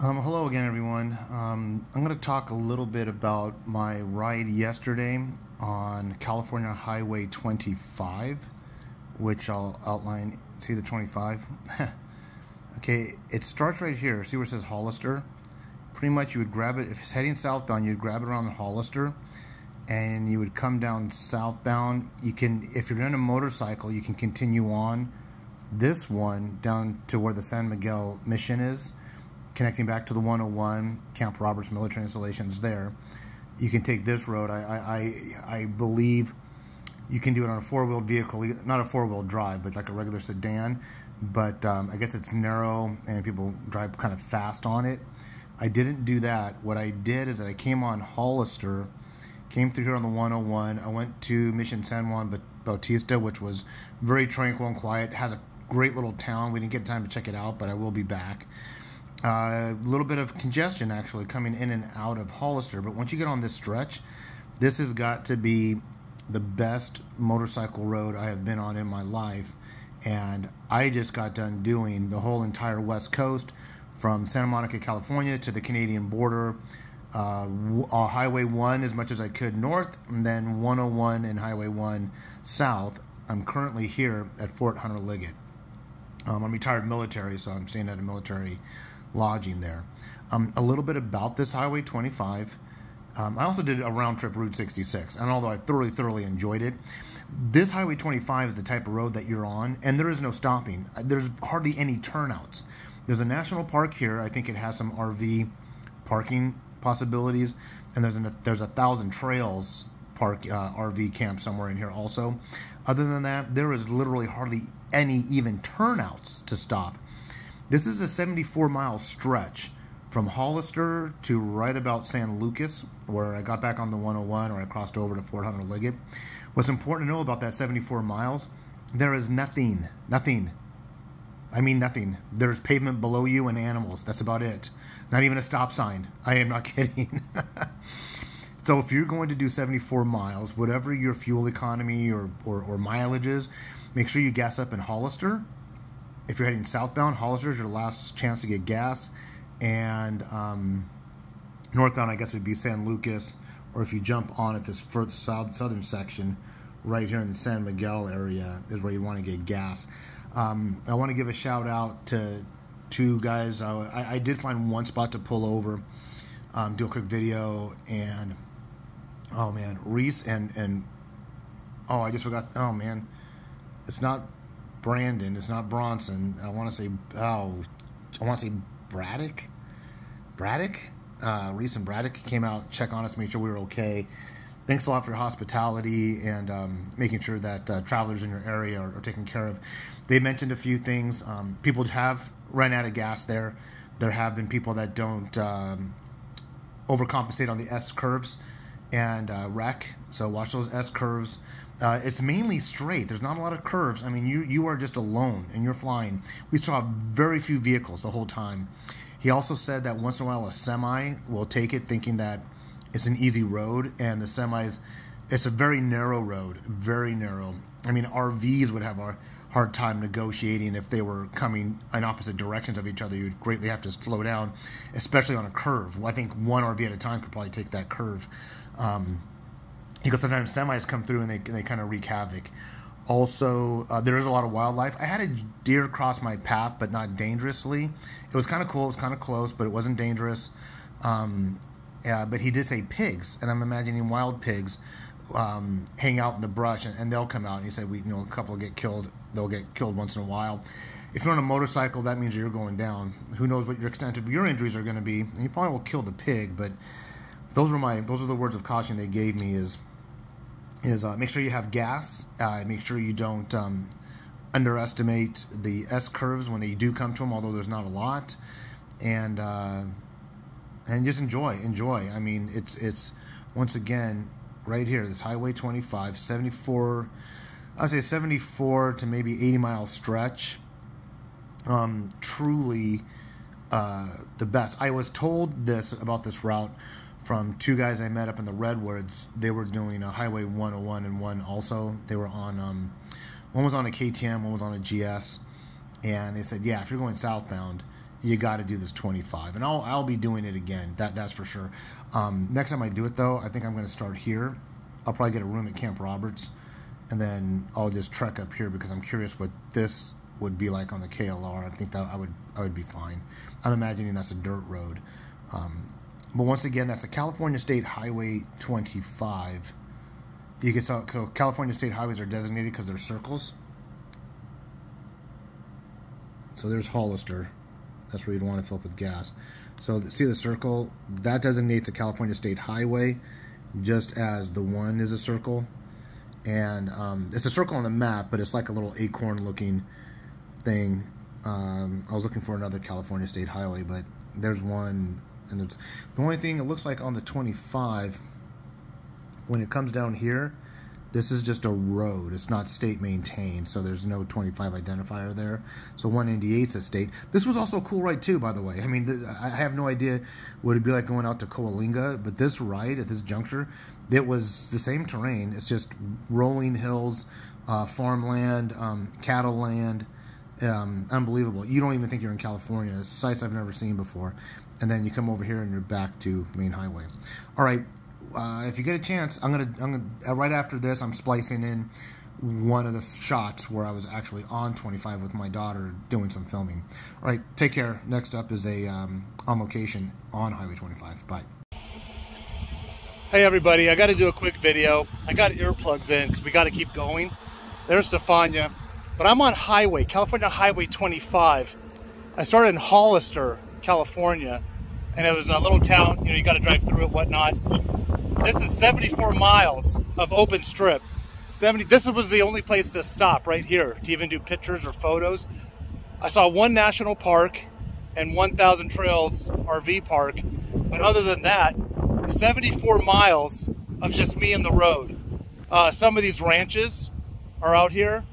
Um, hello again, everyone. Um, I'm going to talk a little bit about my ride yesterday on California Highway 25, which I'll outline. See the 25? okay, it starts right here. See where it says Hollister? Pretty much you would grab it, if it's heading southbound, you'd grab it around the Hollister and you would come down southbound. You can, if you're in a motorcycle, you can continue on this one down to where the San Miguel mission is connecting back to the 101 Camp Roberts military installations there. You can take this road. I, I, I believe you can do it on a four-wheel vehicle, not a four-wheel drive, but like a regular sedan. But um, I guess it's narrow and people drive kind of fast on it. I didn't do that. What I did is that I came on Hollister, came through here on the 101. I went to Mission San Juan Bautista, which was very tranquil and quiet. It has a great little town. We didn't get time to check it out, but I will be back. A uh, little bit of congestion actually coming in and out of Hollister, but once you get on this stretch, this has got to be the best motorcycle road I have been on in my life. And I just got done doing the whole entire West Coast from Santa Monica, California to the Canadian border. Uh, uh, Highway 1 as much as I could north, and then 101 and Highway 1 south. I'm currently here at Fort Hunter Liggett. Um, I'm retired military, so I'm staying at a military lodging there. Um, a little bit about this Highway 25. Um, I also did a round trip Route 66, and although I thoroughly, thoroughly enjoyed it, this Highway 25 is the type of road that you're on, and there is no stopping. There's hardly any turnouts. There's a national park here. I think it has some RV parking possibilities, and there's an, there's a thousand trails park uh, RV camp somewhere in here also. Other than that, there is literally hardly any even turnouts to stop. This is a 74 mile stretch from Hollister to right about San Lucas, where I got back on the 101 or I crossed over to Fort Hunter Liggett. What's important to know about that 74 miles, there is nothing, nothing. I mean nothing. There's pavement below you and animals. That's about it. Not even a stop sign. I am not kidding. so if you're going to do 74 miles, whatever your fuel economy or, or, or mileage is, make sure you gas up in Hollister if you're heading southbound, Hollister is your last chance to get gas, and um, northbound, I guess, would be San Lucas, or if you jump on at this further south southern section, right here in the San Miguel area, is where you want to get gas. Um, I want to give a shout out to two guys. I, I did find one spot to pull over, um, do a quick video, and oh man, Reese and and oh, I just forgot. Oh man, it's not Brandon. It's not Bronson. I want to say, oh, I want to say Braddock. Braddock? Uh, Reese and Braddock came out, check on us, make sure we were okay. Thanks a lot for your hospitality and um, making sure that uh, travelers in your area are, are, taken care of. They mentioned a few things. Um, people have run out of gas there. There have been people that don't um, overcompensate on the S curves and uh, wreck. So watch those S curves. Uh, it's mainly straight. There's not a lot of curves. I mean, you you are just alone and you're flying. We saw very few vehicles the whole time. He also said that once in a while a semi will take it, thinking that it's an easy road, and the semis, it's a very narrow road, very narrow. I mean, RVs would have a hard time negotiating if they were coming in opposite directions of each other. You'd greatly have to slow down, especially on a curve. I think one RV at a time could probably take that curve. Um, because sometimes semis come through and they they kind of wreak havoc. Also, uh, there is a lot of wildlife. I had a deer cross my path, but not dangerously. It was kind of cool. It was kind of close, but it wasn't dangerous. Um, but he did say pigs, and I'm imagining wild pigs um, hang out in the brush, and, and, they'll come out. And he said, "We, you know, a couple get killed. They'll get killed once in a while." If you're on a motorcycle, that means you're going down. Who knows what your extent of your injuries are going to be? And you probably will kill the pig, but those were my those are the words of caution they gave me. Is is uh, make sure you have gas. Uh, make sure you don't um, underestimate the S curves when they do come to them, although there's not a lot, and uh, and just enjoy, enjoy. I mean, it's it's once again right here, this Highway 25, 74. I'd say 74 to maybe 80 mile stretch. Um, truly uh, the best. I was told this about this route from two guys I met up in the Redwoods. They were doing a Highway 101 and one also. They were on, um, one was on a KTM, one was on a GS. And they said, yeah, if you're going southbound you got to do this 25 and I'll, I'll be doing it again that that's for sure um, next time I do it though I think I'm going to start here I'll probably get a room at Camp Roberts and then I'll just trek up here because I'm curious what this would be like on the KLR I think that I would I would be fine I'm imagining that's a dirt road um, but once again that's the California State Highway 25 you can so California State highways are designated because they're circles so there's Hollister that's where you'd want to fill up with gas. So see the circle? That designates a California State Highway, just as the one is a circle. And um, it's a circle on the map, but it's like a little acorn-looking thing. Um, I was looking for another California State Highway, but there's one. And the only thing it looks like on the 25, when it comes down here, this is just a road. It's not state maintained, so there's no 25 identifier there. So 198 is a state. This was also a cool ride too, by the way. I mean, I have no idea what it'd be like going out to Coalinga, but this ride at this juncture, it was the same terrain. It's just rolling hills, uh, farmland, um, cattle land, um, unbelievable. You don't even think you're in California. Sights I've never seen before. And then you come over here and you're back to main highway. All right, uh, if you get a chance, I'm gonna, I'm gonna uh, right after this, I'm splicing in one of the shots where I was actually on 25 with my daughter doing some filming. All right, take care. Next up is a um, on location on Highway 25. Bye. Hey everybody, I got to do a quick video. I got earplugs in because we got to keep going. There's Stefania, but I'm on highway, California Highway 25. I started in Hollister, California, and it was a little town. You know, you got to drive through it, whatnot. This is 74 miles of open strip. 70. This was the only place to stop right here to even do pictures or photos. I saw one national park and 1,000 Trails RV park, but other than that, 74 miles of just me and the road. Uh, some of these ranches are out here.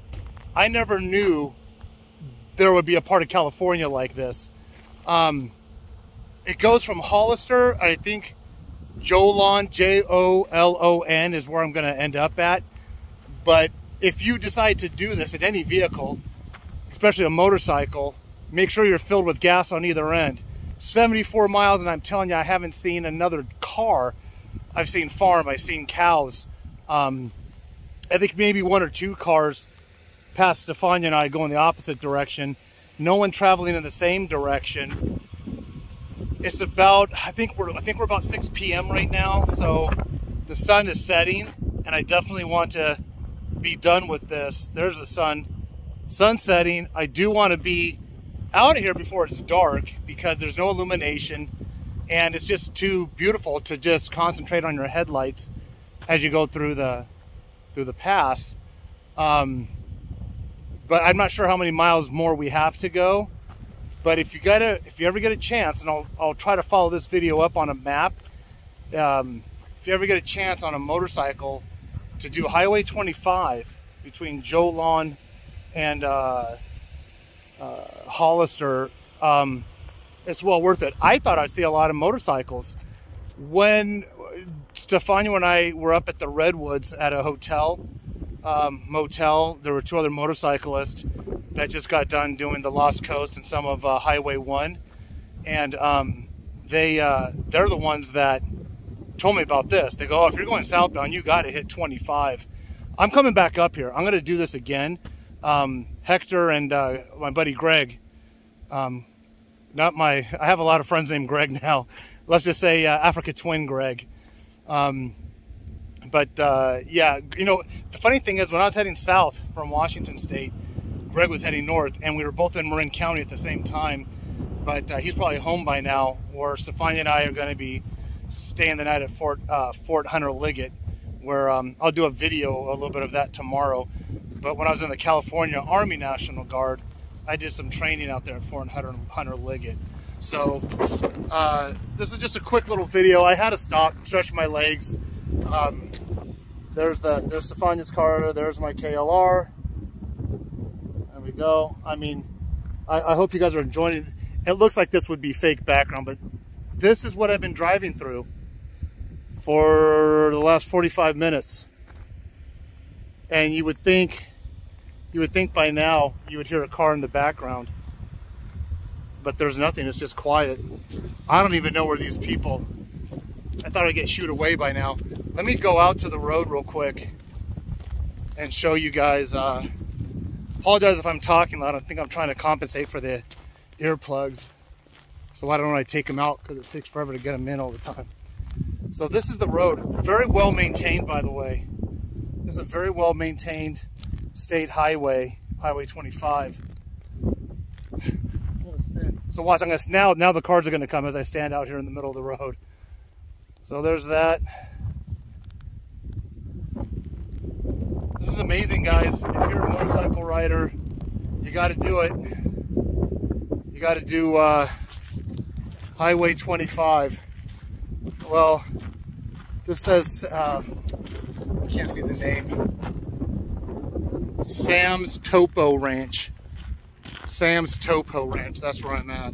I never knew there would be a part of California like this. Um, it goes from Hollister, I think Jolon, J-O-L-O-N is where I'm going to end up at. But if you decide to do this in any vehicle, especially a motorcycle, make sure you're filled with gas on either end. 74 miles, and I'm telling you, I haven't seen another car. I've seen farm, I've seen cows. Um, I think maybe one or two cars past Stefania and I going in the opposite direction. No one traveling in the same direction. It's about, I think we're, I think we're about 6 p.m. right now. So the sun is setting and I definitely want to be done with this. There's the sun, sun setting. I do want to be out of here before it's dark because there's no illumination and it's just too beautiful to just concentrate on your headlights as you go through the through the pass. Um, but I'm not sure how many miles more we have to go. But if you got a, if you ever get a chance, and I'll, I'll try to follow this video up on a map. Um, if you ever get a chance on a motorcycle to do Highway 25 between Jolon and uh, uh, Hollister, um, it's well worth it. I thought I'd see a lot of motorcycles. When Stefano and I were up at the Redwoods at a hotel, um, motel, there were two other motorcyclists that just got done doing the Lost Coast and some of uh, Highway 1. And um, they, uh, they're the ones that told me about this. They go, oh, if you're going southbound, you got to hit 25. I'm coming back up here. I'm going to do this again. Um, Hector and uh, my buddy Greg, um, not my, I have a lot of friends named Greg now. Let's just say uh, Africa Twin Greg. Um, but uh, yeah, you know, the funny thing is when I was heading south from Washington State, Greg was heading north, and we were both in Marin County at the same time. But uh, he's probably home by now, where Stefania and I are going to be staying the night at Fort uh, Fort Hunter Liggett, where um, I'll do a video, a little bit of that tomorrow. But when I was in the California Army National Guard, I did some training out there at Fort Hunter, Hunter Liggett. So uh, this is just a quick little video. I had to stop, stretch my legs. Um, there's the there's the Stefania's car. There's my KLR There we go. I mean, I, I hope you guys are enjoying it. It looks like this would be fake background, but this is what I've been driving through for the last 45 minutes. And you would think, you would think by now you would hear a car in the background. but there's nothing. It's just quiet. I don't even know where these people. I thought I'd get shooed away by now. Let me go out to the road real quick and show you guys. Uh, apologize if I'm talking loud. I think I'm trying to compensate for the earplugs. So why don't I take them out? Because it takes forever to get them in all the time. So this is the road. Very well maintained, by the way. This is a very well maintained state highway, Highway 25. So watch, I'm gonna, now, now the cars are gonna come as I stand out here in the middle of the road. So there's that. This is amazing, guys. If you're a motorcycle rider, you gotta do it. You gotta do uh, Highway 25. Well, this says, uh, I can't see the name. Sam's Topo Ranch. Sam's Topo Ranch. That's where I'm at.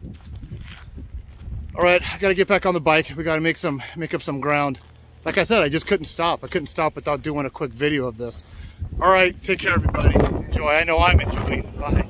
All right, I got to get back on the bike. We got to make some make up some ground. Like I said, I just couldn't stop. I couldn't stop without doing a quick video of this. All right, take care, everybody. Enjoy. I know I'm enjoying. Bye.